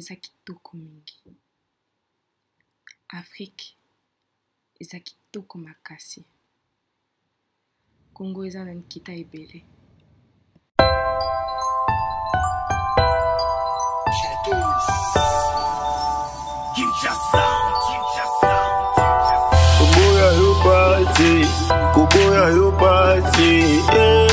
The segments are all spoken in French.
eza kitoko mingi. Afrike eza kitoko makasi. Kongo eza na nkita ebele Kuboya yo party, kuboya yo party, eh.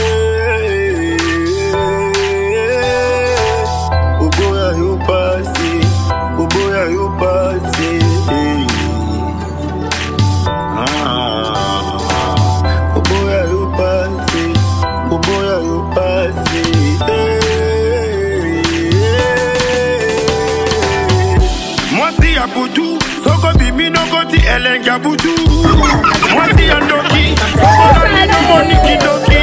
butu soko bimi nokoti elenga butu mwasi ya ndoki sokolo lino moniki doki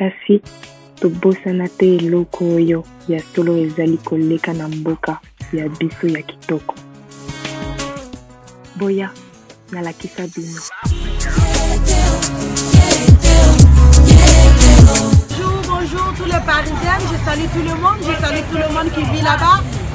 kasi tobosana te eloko oyo ya solo ezali koleka na mboka ya biso ya kitoko. Boya nalakisa bino. Bonjour, bonjour tous les Parisiennes, je salue tout le monde, je salue tout le monde qui vit là-bas.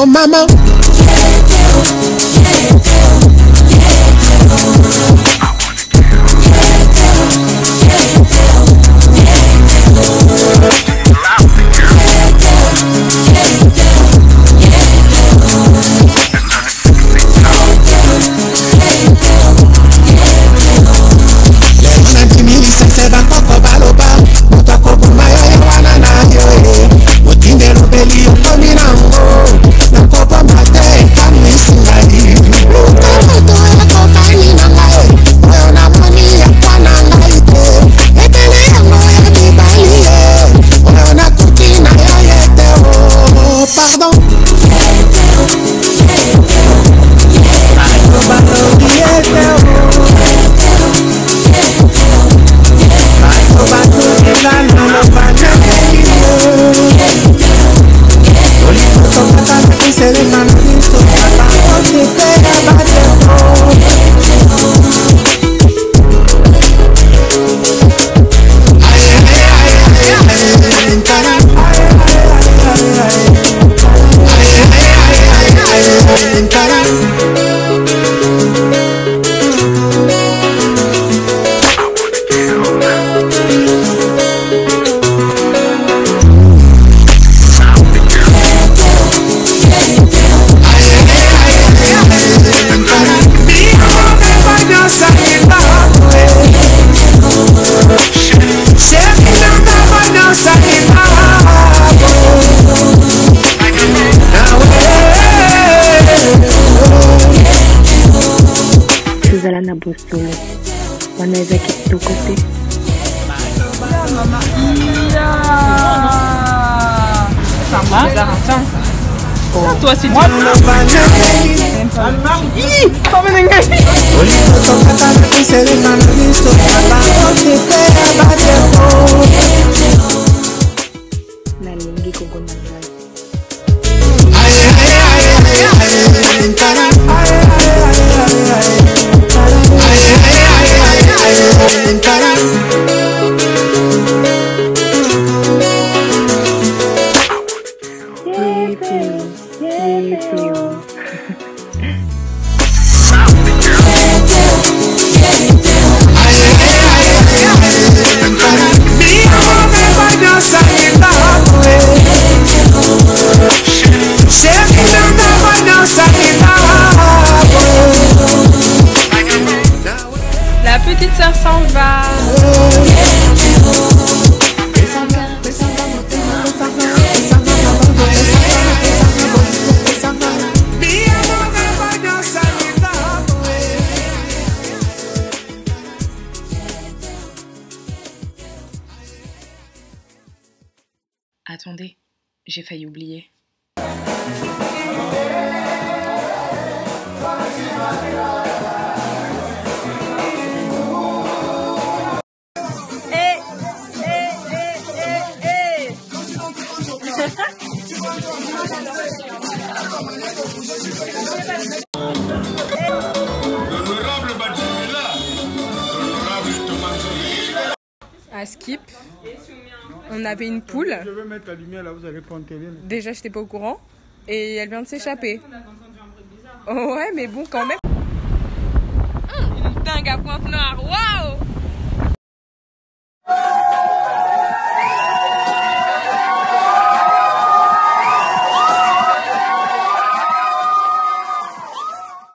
Oh, mama. Na bosolo wana eza kitoko te mama Attendez, j'ai failli oublier. Badjimila, l'honorable Thomas À Skip, on avait une poule. Je vais mettre la lumière là, vous allez prendre télé. Déjà, j'étais pas au courant. Et elle vient de s'échapper. Oh, ouais, mais bon, quand même. Hum, une dingue à pointe noire. Waouh